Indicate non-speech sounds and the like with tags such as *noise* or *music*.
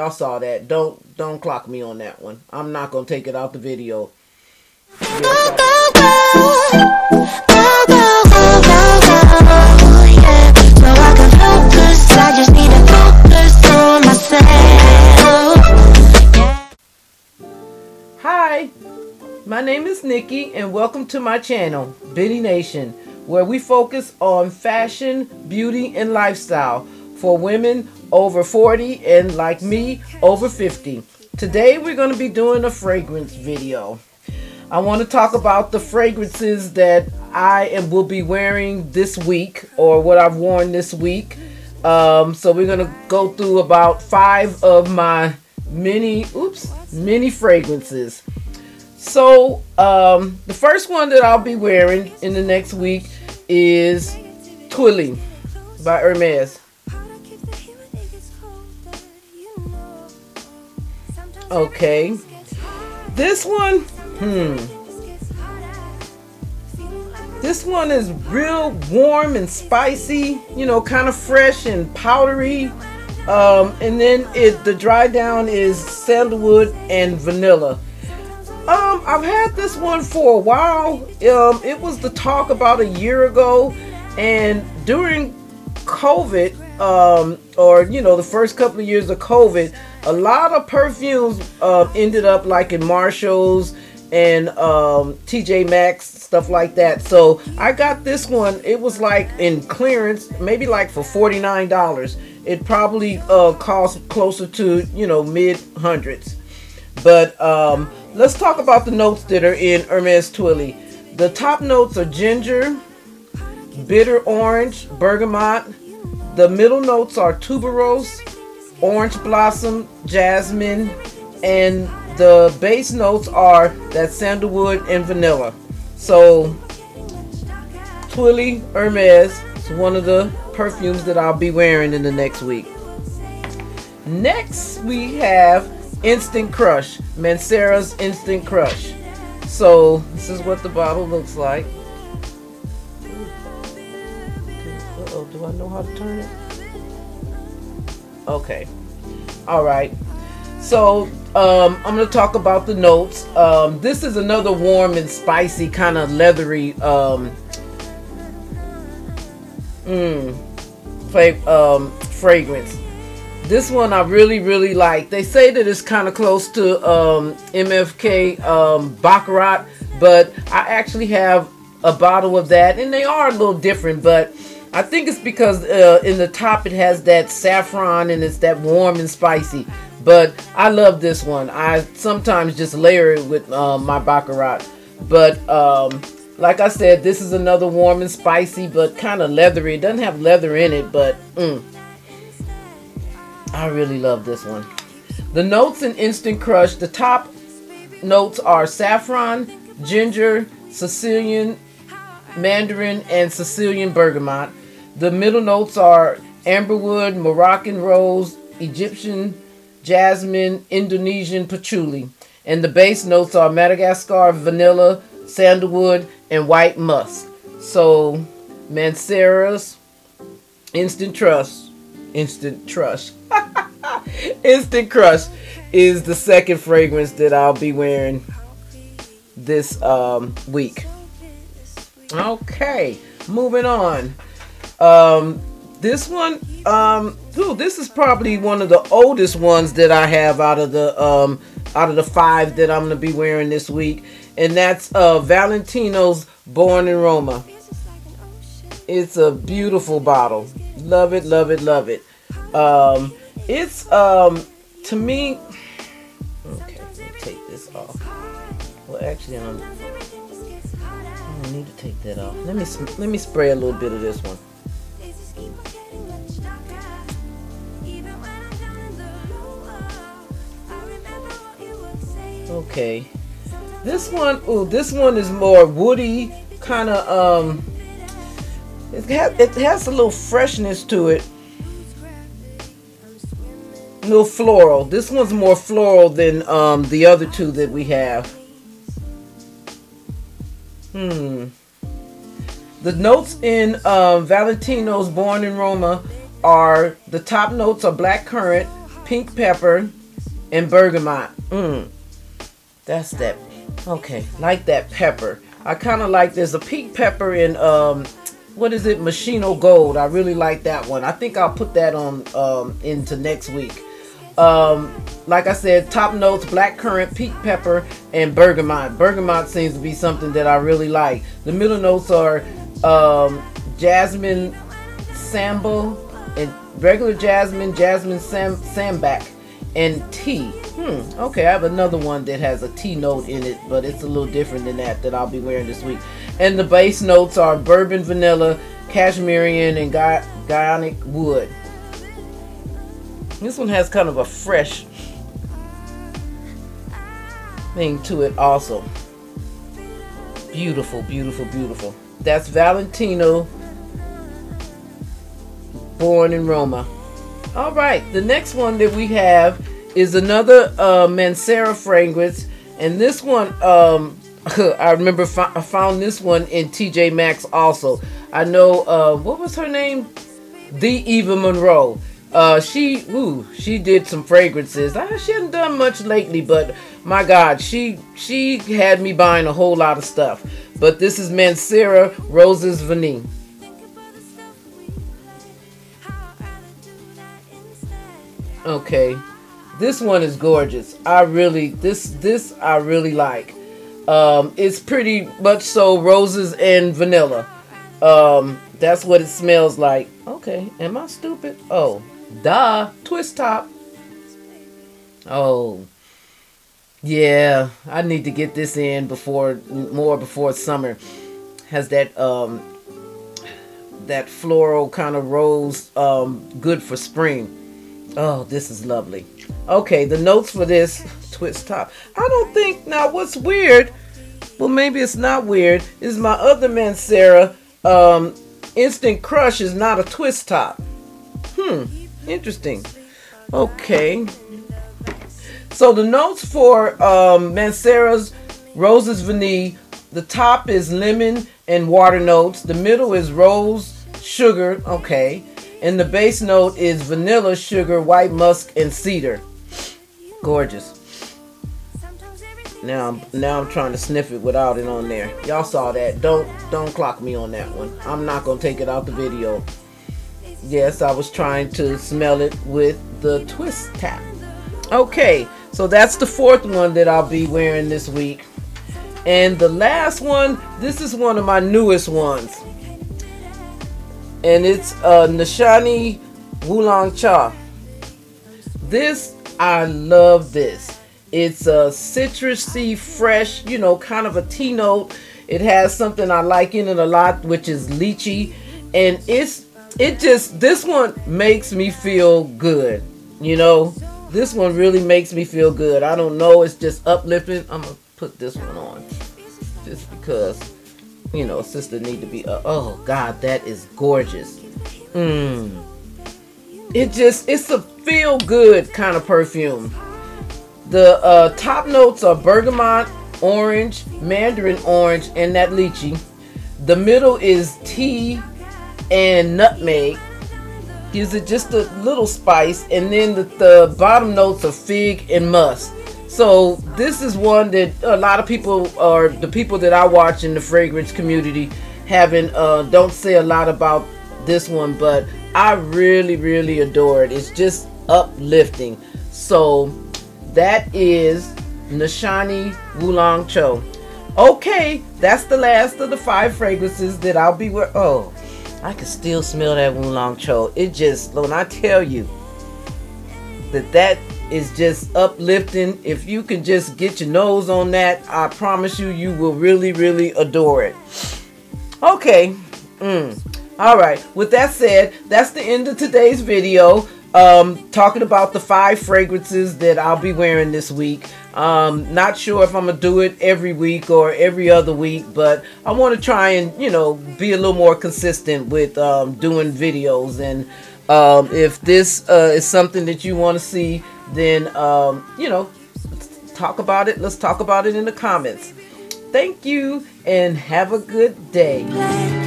Y'all saw that. Don't don't clock me on that one. I'm not gonna take it out the video. Hi, my name is Nikki and welcome to my channel, Bitty Nation, where we focus on fashion, beauty, and lifestyle for women over 40 and like me over 50. Today we're going to be doing a fragrance video. I want to talk about the fragrances that I am, will be wearing this week or what I've worn this week. Um, so we're going to go through about five of my many, oops, many fragrances. So um, the first one that I'll be wearing in the next week is Twilly by Hermes. Okay. This one, hmm. This one is real warm and spicy, you know, kind of fresh and powdery. Um, and then it the dry down is sandalwood and vanilla. Um, I've had this one for a while. Um, it was the talk about a year ago, and during COVID, um, or you know, the first couple of years of COVID, a lot of perfumes uh, ended up like in Marshalls and um, TJ Maxx, stuff like that. So I got this one. It was like in clearance, maybe like for forty nine dollars. It probably uh, cost closer to you know mid hundreds. But um, let's talk about the notes that are in Hermes Twilly. The top notes are ginger, bitter orange, bergamot, the middle notes are tuberose, orange blossom, jasmine, and the base notes are that sandalwood and vanilla. So, Twilly Hermes is one of the perfumes that I'll be wearing in the next week. Next, we have Instant Crush, Mancera's Instant Crush. So, this is what the bottle looks like. oh do I know how to turn it? Okay. All right. So um, I'm going to talk about the notes. Um, this is another warm and spicy kind of leathery um, mm, um, fragrance. This one I really, really like. They say that it's kind of close to um, MFK um, Baccarat, but I actually have a bottle of that, and they are a little different, but I think it's because uh, in the top it has that saffron and it's that warm and spicy. But I love this one. I sometimes just layer it with uh, my Baccarat. But um, like I said, this is another warm and spicy, but kind of leathery. It doesn't have leather in it, but mm, I really love this one. The notes in Instant Crush, the top notes are saffron, ginger, Sicilian mandarin, and Sicilian bergamot. The middle notes are amberwood, Moroccan rose, Egyptian jasmine, Indonesian patchouli. And the base notes are Madagascar vanilla, sandalwood, and white musk. So, Mancera's Instant Trust, Instant Trust, *laughs* Instant Crush is the second fragrance that I'll be wearing this um, week. Okay, moving on. Um, this one, um, this is probably one of the oldest ones that I have out of the um, out of the five that I'm gonna be wearing this week, and that's uh, Valentino's Born in Roma. It's a beautiful bottle. Love it, love it, love it. Um, it's um, to me. Okay, let me take this off. Well, actually, I'm. I need to take that off. Let me let me spray a little bit of this one. Okay. This one, oh, this one is more woody, kind of, um, it has, it has a little freshness to it. A little floral. This one's more floral than um, the other two that we have. Hmm. The notes in um, Valentino's Born in Roma are, the top notes are black currant, pink pepper, and bergamot. Mmm. That's that. Okay, like that pepper. I kind of like there's a pink pepper in um what is it Machino Gold. I really like that one. I think I'll put that on um into next week. Um, like I said, top notes, black currant, pink pepper, and bergamot. Bergamot seems to be something that I really like. The middle notes are um, jasmine sambac and regular jasmine, jasmine sam sambac, and tea. Hmm, okay, I have another one that has a tea note in it, but it's a little different than that that I'll be wearing this week. And the base notes are bourbon vanilla, cashmere, and Gu Guaiac wood. This one has kind of a fresh thing to it also. Beautiful, beautiful, beautiful. That's Valentino, born in Roma. All right, the next one that we have is another uh, Mancera fragrance. And this one, um, *laughs* I remember I found this one in TJ Maxx also. I know, uh, what was her name? The Eva Monroe. Uh, she, ooh, she did some fragrances. I, she hasn't done much lately, but my God, she she had me buying a whole lot of stuff. But this is Mancera Roses Vanille. Okay, this one is gorgeous. I really this this I really like. Um, it's pretty much so roses and vanilla. Um, that's what it smells like. Okay, am I stupid? Oh, Duh. Twist top. Oh. Yeah, I need to get this in before more before summer. Has that um that floral kind of rose um good for spring. Oh, this is lovely. Okay, the notes for this twist top. I don't think now what's weird, well maybe it's not weird, is my other Mancera um Instant Crush is not a twist top. Hmm. Interesting. Okay. So the notes for um, Mancera's Roses Vanille, the top is lemon and water notes. The middle is rose, sugar, okay. And the base note is vanilla, sugar, white musk, and cedar. Gorgeous. Now, now I'm trying to sniff it without it on there. Y'all saw that. Don't don't clock me on that one. I'm not gonna take it out the video. Yes, I was trying to smell it with the twist tap. Okay, so that's the fourth one that I'll be wearing this week. And the last one, this is one of my newest ones. And it's uh, Nishane Wulong Cha. This, I love this. It's a citrusy, fresh, you know, kind of a tea note. It has something I like in it a lot, which is lychee. And it's it just this one makes me feel good you know this one really makes me feel good i don't know it's just uplifting i'm gonna put this one on just because you know sister need to be uh, oh god that is gorgeous. Mm. it just it's a feel good kind of perfume. The uh, top notes are bergamot orange mandarin orange and that lychee. The middle is tea and nutmeg. Gives it just a little spice and then the, the bottom notes are fig and musk so this is one that a lot of people are the people that I watch in the fragrance community haven't uh, don't say a lot about this one but I really really adore it. It's just uplifting. So that is Nishane Wulong Cha. Okay that's the last of the five fragrances that I'll be wearing oh I can still smell that Wulong Cha. It just, when I tell you that that is just uplifting, if you can just get your nose on that, I promise you, you will really, really adore it. Okay. Mm. All right. With that said, that's the end of today's video. Um, talking about the five fragrances that I'll be wearing this week. Um, not sure if I'm gonna do it every week or every other week, but I want to try and you know be a little more consistent with um, doing videos. And um, if this uh, is something that you want to see, then um, you know, talk about it. Let's talk about it in the comments. Thank you and have a good day.